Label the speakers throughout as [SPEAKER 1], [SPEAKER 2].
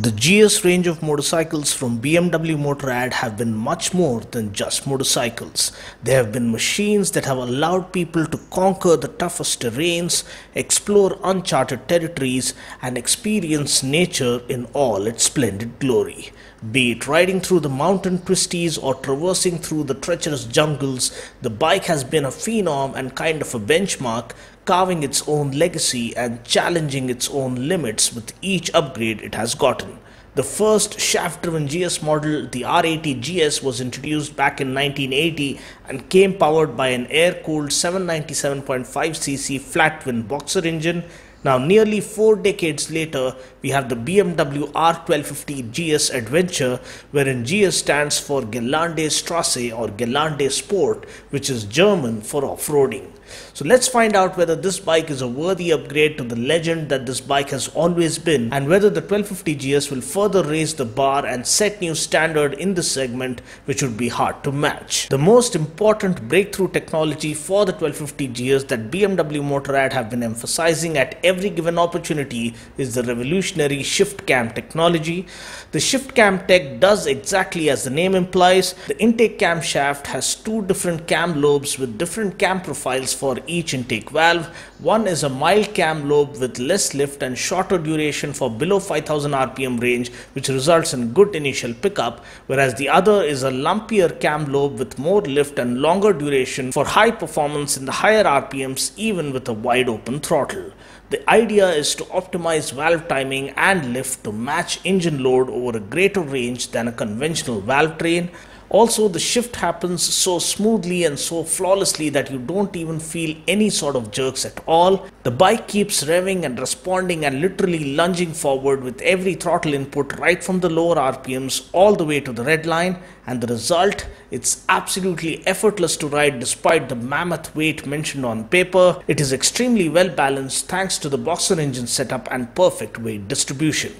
[SPEAKER 1] GS range of motorcycles from BMW Motorrad have been much more than just motorcycles. They have been machines that have allowed people to conquer the toughest terrains, explore uncharted territories, and experience nature in all its splendid glory. Be it riding through the mountain twisties or traversing through the treacherous jungles, the bike has been a phenom and kind of a benchmark, carving its own legacy and challenging its own limits with each upgrade it has gotten. The first shaft driven GS model, the R80 GS, was introduced back in 1980 and came powered by an air cooled 797.5cc flat twin boxer engine now, nearly four decades later, we have the BMW R1250 GS Adventure, wherein GS stands for Gelände Strasse or Gelände Sport, which is German for off-roading. So let's find out whether this bike is a worthy upgrade to the legend that this bike has always been and whether the 1250 GS will further raise the bar and set new standard in the segment which would be hard to match. The most important breakthrough technology for the 1250 GS that BMW Motorrad have been emphasizing at every given opportunity is the revolutionary ShiftCam technology. The ShiftCam tech does exactly as the name implies. The intake camshaft has two different cam lobes with different cam profiles for each intake valve. One is a mild cam lobe with less lift and shorter duration for below 5000 rpm range which results in good initial pickup whereas the other is a lumpier cam lobe with more lift and longer duration for high performance in the higher rpms even with a wide open throttle. The idea is to optimize valve timing and lift to match engine load over a greater range than a conventional valve train. Also, the shift happens so smoothly and so flawlessly that you don't even feel any sort of jerks at all. The bike keeps revving and responding and literally lunging forward with every throttle input right from the lower RPMs all the way to the red line. And the result, it's absolutely effortless to ride despite the mammoth weight mentioned on paper. It is extremely well balanced thanks to the boxer engine setup and perfect weight distribution.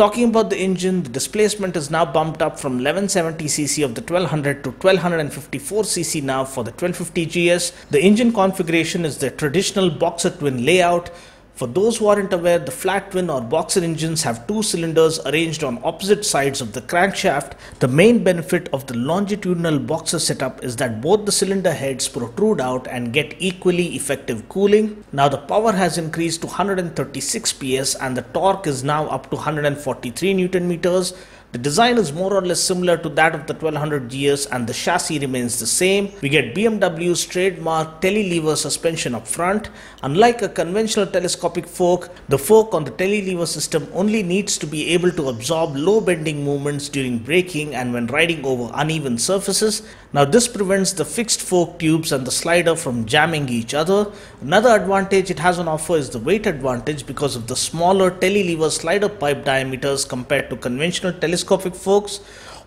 [SPEAKER 1] Talking about the engine, the displacement is now bumped up from 1170cc of the 1200 to 1254cc now for the 1250 GS. The engine configuration is the traditional boxer twin layout for those who aren't aware, the flat twin or boxer engines have two cylinders arranged on opposite sides of the crankshaft. The main benefit of the longitudinal boxer setup is that both the cylinder heads protrude out and get equally effective cooling. Now the power has increased to 136 PS and the torque is now up to 143 Newton meters. The design is more or less similar to that of the 1200 GS and the chassis remains the same. We get BMW's trademark telelever suspension up front. Unlike a conventional telescopic fork, the fork on the telelever system only needs to be able to absorb low bending movements during braking and when riding over uneven surfaces. Now this prevents the fixed fork tubes and the slider from jamming each other. Another advantage it has on offer is the weight advantage because of the smaller telelever slider pipe diameters compared to conventional telescopic telescopic forks.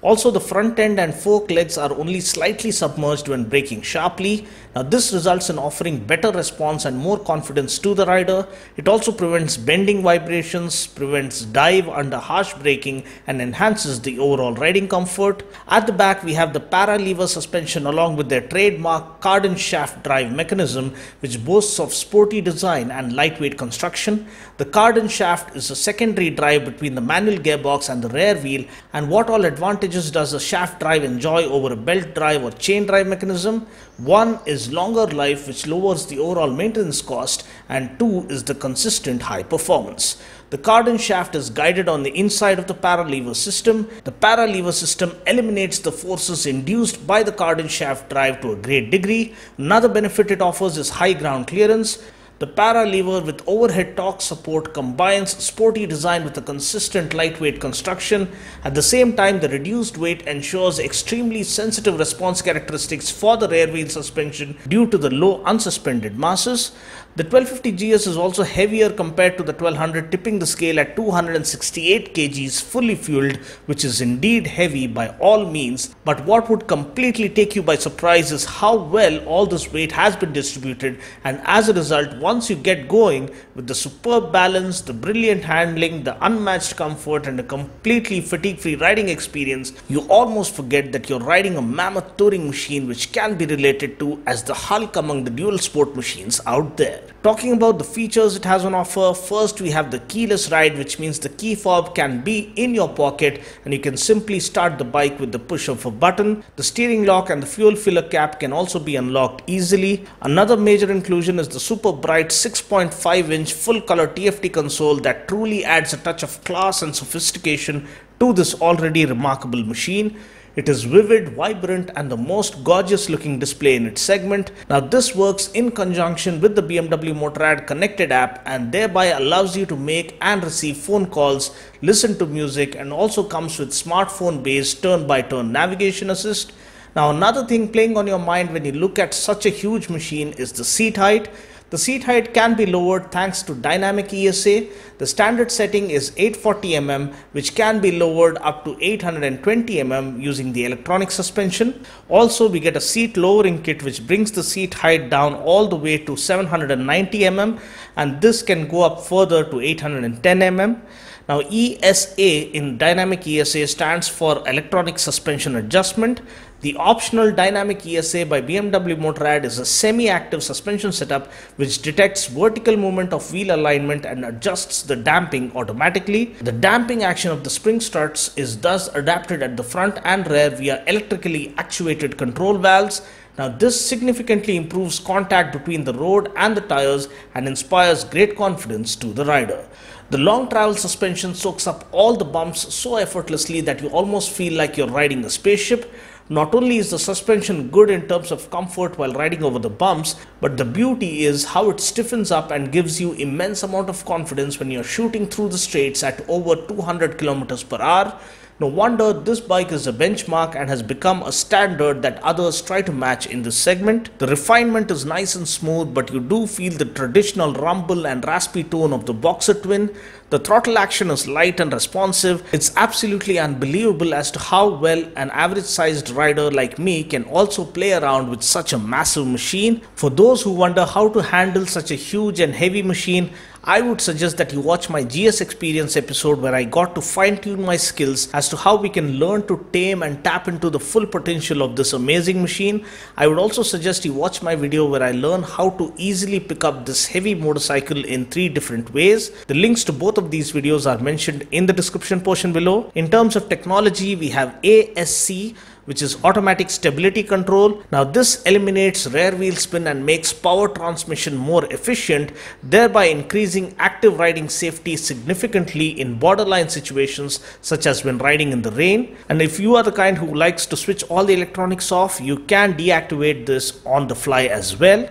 [SPEAKER 1] Also, the front end and fork legs are only slightly submerged when braking sharply. Now, this results in offering better response and more confidence to the rider. It also prevents bending vibrations, prevents dive under harsh braking, and enhances the overall riding comfort. At the back, we have the paralever suspension along with their trademark cardan shaft drive mechanism, which boasts of sporty design and lightweight construction. The cardan shaft is a secondary drive between the manual gearbox and the rear wheel, and what all advantages advantages does a shaft drive enjoy over a belt drive or chain drive mechanism? One is longer life which lowers the overall maintenance cost and two is the consistent high performance. The cardan shaft is guided on the inside of the paralever system. The paralever system eliminates the forces induced by the cardan shaft drive to a great degree. Another benefit it offers is high ground clearance. The paralever with overhead torque support combines sporty design with a consistent lightweight construction. At the same time, the reduced weight ensures extremely sensitive response characteristics for the rear wheel suspension due to the low unsuspended masses. The 1250 GS is also heavier compared to the 1200, tipping the scale at 268 kgs fully fueled, which is indeed heavy by all means. But what would completely take you by surprise is how well all this weight has been distributed, and as a result, once you get going with the superb balance, the brilliant handling, the unmatched comfort, and a completely fatigue free riding experience, you almost forget that you're riding a mammoth touring machine which can be related to as the Hulk among the dual sport machines out there. Talking about the features it has on offer, first we have the keyless ride which means the key fob can be in your pocket and you can simply start the bike with the push of a button. The steering lock and the fuel filler cap can also be unlocked easily. Another major inclusion is the super bright 6.5 inch full color TFT console that truly adds a touch of class and sophistication to this already remarkable machine. It is vivid, vibrant and the most gorgeous looking display in its segment. Now this works in conjunction with the BMW Motorrad connected app and thereby allows you to make and receive phone calls, listen to music and also comes with smartphone based turn by turn navigation assist. Now another thing playing on your mind when you look at such a huge machine is the seat height. The seat height can be lowered thanks to dynamic ESA. The standard setting is 840 mm which can be lowered up to 820 mm using the electronic suspension. Also we get a seat lowering kit which brings the seat height down all the way to 790 mm and this can go up further to 810 mm. Now ESA in dynamic ESA stands for electronic suspension adjustment. The optional dynamic ESA by BMW Motorrad is a semi-active suspension setup which detects vertical movement of wheel alignment and adjusts the damping automatically. The damping action of the spring struts is thus adapted at the front and rear via electrically actuated control valves now this significantly improves contact between the road and the tires and inspires great confidence to the rider. The long travel suspension soaks up all the bumps so effortlessly that you almost feel like you're riding a spaceship. Not only is the suspension good in terms of comfort while riding over the bumps, but the beauty is how it stiffens up and gives you immense amount of confidence when you're shooting through the straights at over 200 kilometers per hour no wonder this bike is a benchmark and has become a standard that others try to match in this segment. The refinement is nice and smooth but you do feel the traditional rumble and raspy tone of the Boxer Twin. The throttle action is light and responsive. It's absolutely unbelievable as to how well an average sized rider like me can also play around with such a massive machine. For those who wonder how to handle such a huge and heavy machine, I would suggest that you watch my GS experience episode where I got to fine tune my skills as to how we can learn to tame and tap into the full potential of this amazing machine. I would also suggest you watch my video where I learn how to easily pick up this heavy motorcycle in three different ways. The links to both of these videos are mentioned in the description portion below. In terms of technology, we have ASC which is automatic stability control. Now this eliminates rear wheel spin and makes power transmission more efficient, thereby increasing active riding safety significantly in borderline situations such as when riding in the rain. And if you are the kind who likes to switch all the electronics off, you can deactivate this on the fly as well.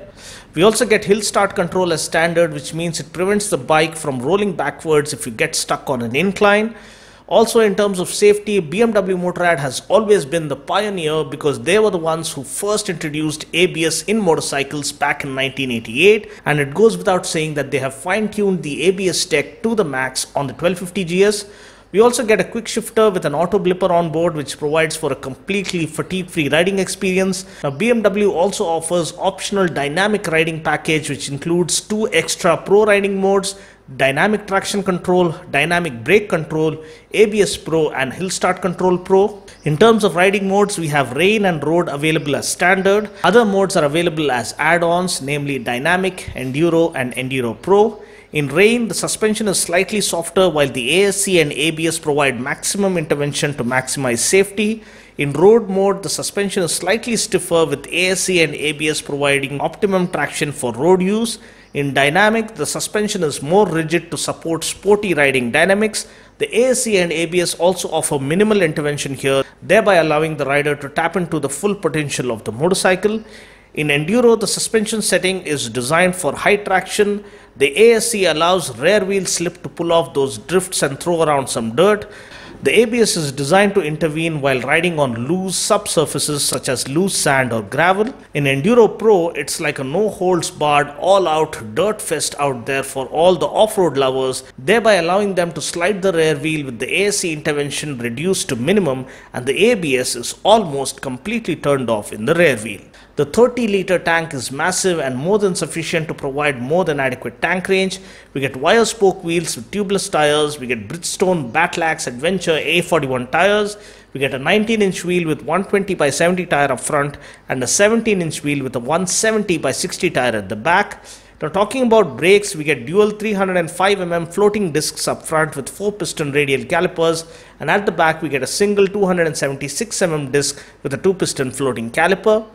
[SPEAKER 1] We also get hill start control as standard which means it prevents the bike from rolling backwards if you get stuck on an incline. Also in terms of safety, BMW Motorrad has always been the pioneer because they were the ones who first introduced ABS in motorcycles back in 1988 and it goes without saying that they have fine-tuned the ABS tech to the max on the 1250 GS. We also get a quick shifter with an auto blipper on board which provides for a completely fatigue-free riding experience. Now BMW also offers optional dynamic riding package which includes two extra pro riding modes dynamic traction control, dynamic brake control, ABS Pro and Hill Start Control Pro. In terms of riding modes, we have rain and road available as standard. Other modes are available as add-ons, namely dynamic, enduro and enduro pro. In rain, the suspension is slightly softer while the ASC and ABS provide maximum intervention to maximize safety. In road mode, the suspension is slightly stiffer with ASC and ABS providing optimum traction for road use. In dynamic, the suspension is more rigid to support sporty riding dynamics. The ASC and ABS also offer minimal intervention here, thereby allowing the rider to tap into the full potential of the motorcycle. In Enduro, the suspension setting is designed for high traction. The ASC allows rear wheel slip to pull off those drifts and throw around some dirt. The ABS is designed to intervene while riding on loose subsurfaces such as loose sand or gravel. In Enduro Pro, it's like a no holds barred, all out dirt fest out there for all the off road lovers, thereby allowing them to slide the rear wheel with the ASC intervention reduced to minimum and the ABS is almost completely turned off in the rear wheel. The 30 litre tank is massive and more than sufficient to provide more than adequate tank range. We get wire spoke wheels with tubeless tires. We get Bridgestone Battlax Adventure A41 tires. We get a 19 inch wheel with 120 by 70 tire up front and a 17 inch wheel with a 170 by 60 tire at the back. Now talking about brakes, we get dual 305mm floating discs up front with 4 piston radial calipers and at the back we get a single 276mm disc with a 2 piston floating caliper.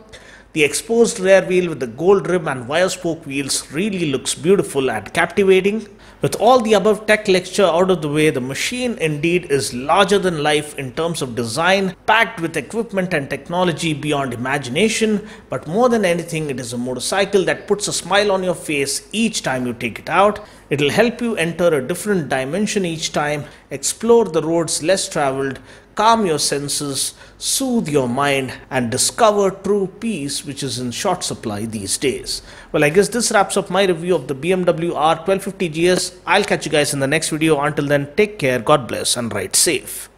[SPEAKER 1] The exposed rear wheel with the gold rim and wire spoke wheels really looks beautiful and captivating. With all the above tech lecture out of the way, the machine indeed is larger than life in terms of design, packed with equipment and technology beyond imagination. But more than anything, it is a motorcycle that puts a smile on your face each time you take it out. It'll help you enter a different dimension each time, explore the roads less traveled, calm your senses, soothe your mind, and discover true peace, which is in short supply these days. Well, I guess this wraps up my review of the BMW R1250 GS. I'll catch you guys in the next video. Until then, take care, God bless, and ride safe.